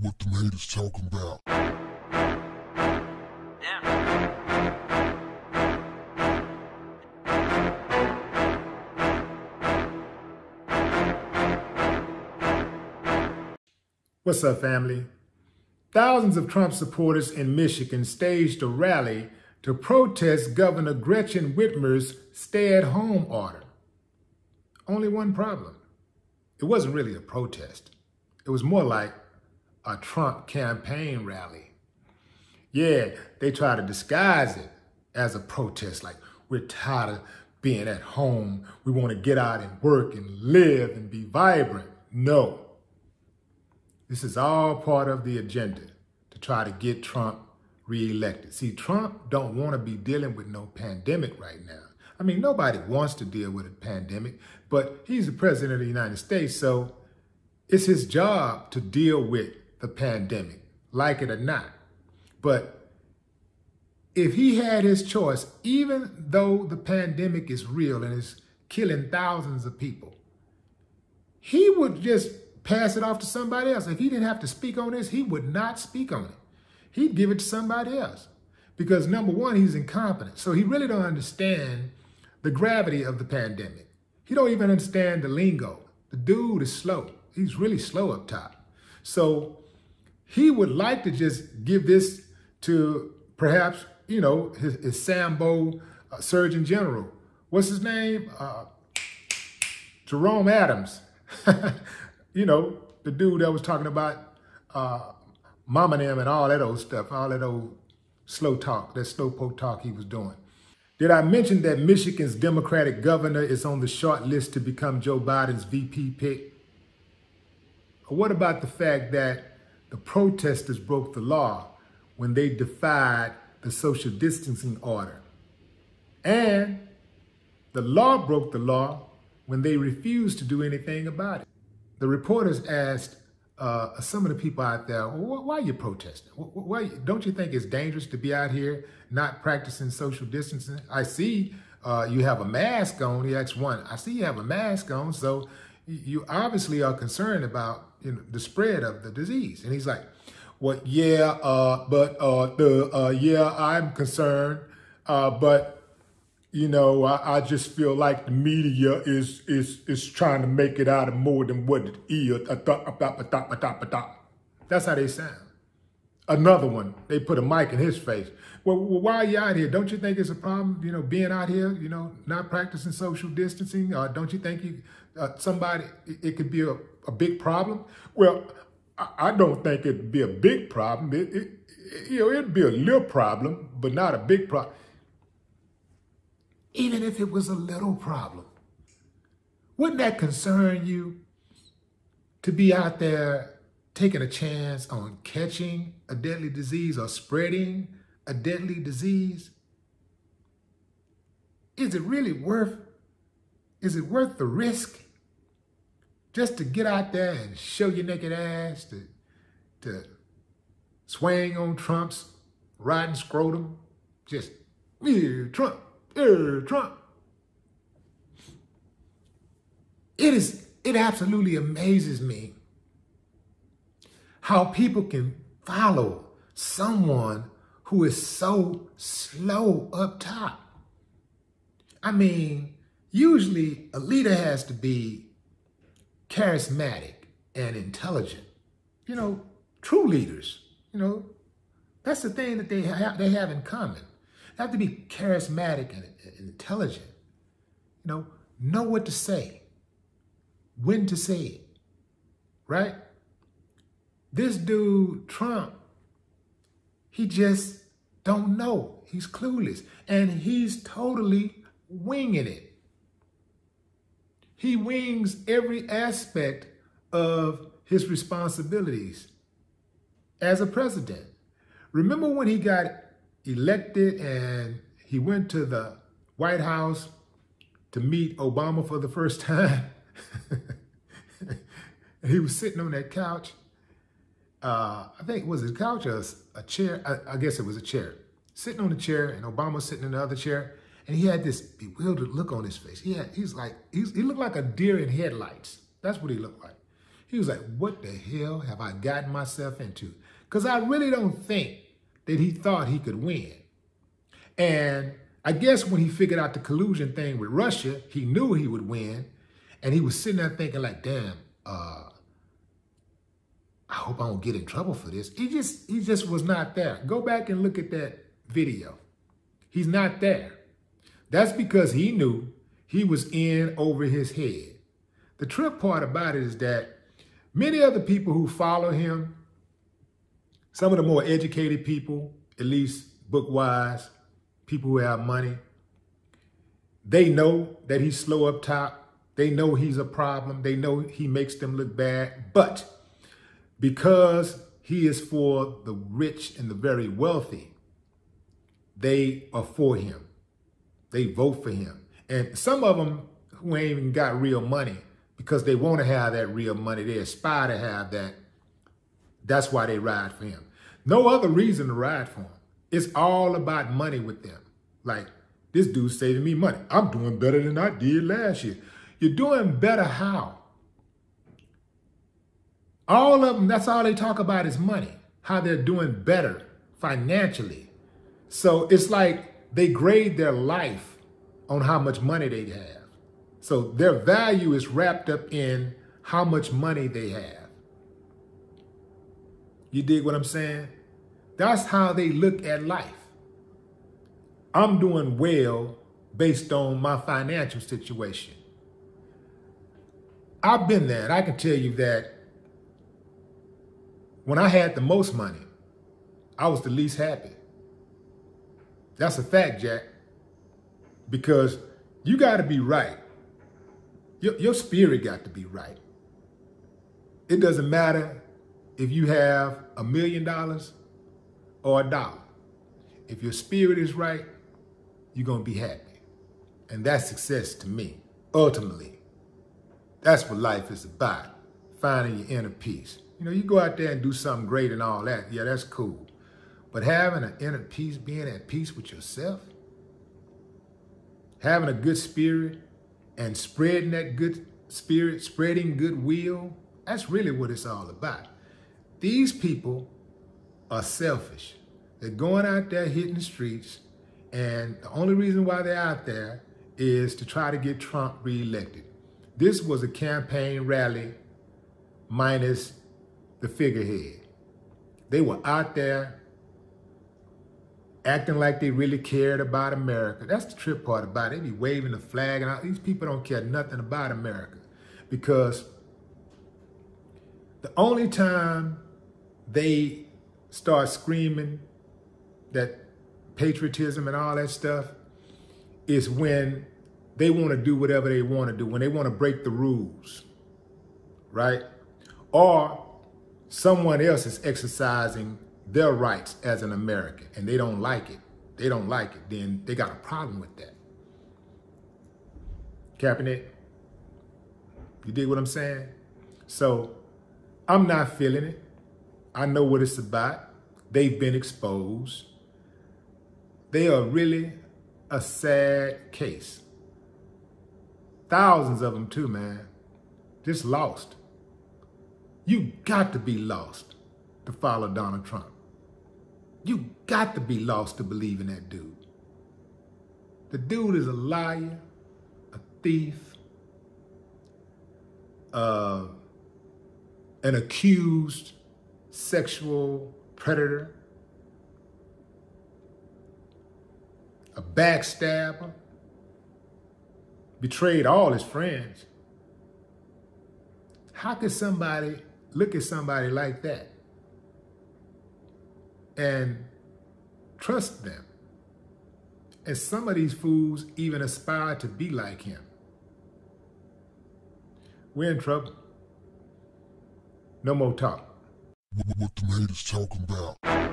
what the haters talking about. What's up, family? Thousands of Trump supporters in Michigan staged a rally to protest Governor Gretchen Whitmer's stay at home order. Only one problem it wasn't really a protest, it was more like a Trump campaign rally. Yeah, they try to disguise it as a protest, like we're tired of being at home. We want to get out and work and live and be vibrant. No. This is all part of the agenda to try to get Trump reelected. See, Trump don't want to be dealing with no pandemic right now. I mean, nobody wants to deal with a pandemic, but he's the president of the United States, so it's his job to deal with the pandemic, like it or not. But if he had his choice, even though the pandemic is real and is killing thousands of people, he would just pass it off to somebody else. If he didn't have to speak on this, he would not speak on it. He'd give it to somebody else. Because number one, he's incompetent. So he really don't understand the gravity of the pandemic. He don't even understand the lingo. The dude is slow. He's really slow up top. So he would like to just give this to perhaps, you know, his, his Sambo uh, Surgeon General. What's his name? Uh, Jerome Adams. you know, the dude that was talking about uh, mama them and all that old stuff, all that old slow talk, that slow poke talk he was doing. Did I mention that Michigan's Democratic governor is on the short list to become Joe Biden's VP pick? What about the fact that the protesters broke the law when they defied the social distancing order? And the law broke the law when they refused to do anything about it. The reporters asked uh, some of the people out there, why are you protesting? Why, don't you think it's dangerous to be out here not practicing social distancing? I see uh, you have a mask on. He asked one, I see you have a mask on, so you obviously are concerned about you know, the spread of the disease. And he's like, well, yeah, uh, but uh, the uh, yeah, I'm concerned, uh, but you know, I, I, just feel like the media is is is trying to make it out of more than what it is. That's how they sound. Another one, they put a mic in his face. Well, why are you out here? Don't you think it's a problem, you know, being out here, you know, not practicing social distancing? Or don't you think you, uh, somebody, it, it, could be a, a big problem? Well, I, I, don't think it'd be a big problem. It, it, you know, it'd be a little problem, but not a big problem even if it was a little problem. Wouldn't that concern you to be out there taking a chance on catching a deadly disease or spreading a deadly disease? Is it really worth is it worth the risk just to get out there and show your naked ass to to swing on Trump's riding scrotum? Just, yeah, Trump, uh, Trump. It is, it absolutely amazes me how people can follow someone who is so slow up top. I mean, usually a leader has to be charismatic and intelligent. You know, true leaders, you know, that's the thing that they have, they have in common They have to be charismatic and, intelligent. You know, know what to say, when to say it, right? This dude, Trump, he just don't know. He's clueless. And he's totally winging it. He wings every aspect of his responsibilities as a president. Remember when he got elected and he went to the White House to meet Obama for the first time. he was sitting on that couch. Uh, I think, it was it a couch or a chair? I, I, guess it was a chair. Sitting on the chair and Obama sitting in the other chair. And he had this bewildered look on his face. He had, he's like, he's, he looked like a deer in headlights. That's what he looked like. He was like, what the hell have I gotten myself into? Because I really don't think that he thought he could win. And I guess when he figured out the collusion thing with Russia, he knew he would win. And he was sitting there thinking like, damn, uh, I hope I don't get in trouble for this. He just, he just was not there. Go back and look at that video. He's not there. That's because he knew he was in over his head. The trip part about it is that many other people who follow him, some of the more educated people, at least book-wise, people who have money, they know that he's slow up top. They know he's a problem. They know he makes them look bad. But because he is for the rich and the very wealthy, they are for him. They vote for him. And some of them who ain't even got real money because they want to have that real money. They aspire to have that. That's why they ride for him. No other reason to ride for him. It's all about money with them. Like, this dude's saving me money. I'm doing better than I did last year. You're doing better how? All of them, that's all they talk about is money, how they're doing better financially. So it's like they grade their life on how much money they have. So their value is wrapped up in how much money they have. You dig what I'm saying? That's how they look at life. I'm doing well based on my financial situation. I've been there, and I can tell you that when I had the most money, I was the least happy. That's a fact, Jack. Because you got to be right. Your, your spirit got to be right. It doesn't matter if you have a million dollars or a dollar. If your spirit is right, you're going to be happy. And that's success to me, ultimately. That's what life is about, finding your inner peace. You know, you go out there and do something great and all that. Yeah, that's cool. But having an inner peace, being at peace with yourself, having a good spirit and spreading that good spirit, spreading goodwill, that's really what it's all about. These people are selfish. They're going out there hitting the streets, and the only reason why they're out there is to try to get Trump reelected. This was a campaign rally minus the figurehead. They were out there acting like they really cared about America. That's the trip part about it. They be waving the flag and all. these people don't care nothing about America because the only time they start screaming that patriotism and all that stuff is when they want to do whatever they want to do, when they want to break the rules, right? Or someone else is exercising their rights as an American and they don't like it, they don't like it, then they got a problem with that. Kaepernick, you dig what I'm saying? So I'm not feeling it. I know what it's about. They've been exposed. They are really a sad case. Thousands of them too, man. Just lost. You got to be lost to follow Donald Trump. You got to be lost to believe in that dude. The dude is a liar, a thief, uh, an accused sexual predator, a backstabber, betrayed all his friends. How could somebody look at somebody like that and trust them. And some of these fools even aspire to be like him. We're in trouble. No more talk. What, the haters talking about?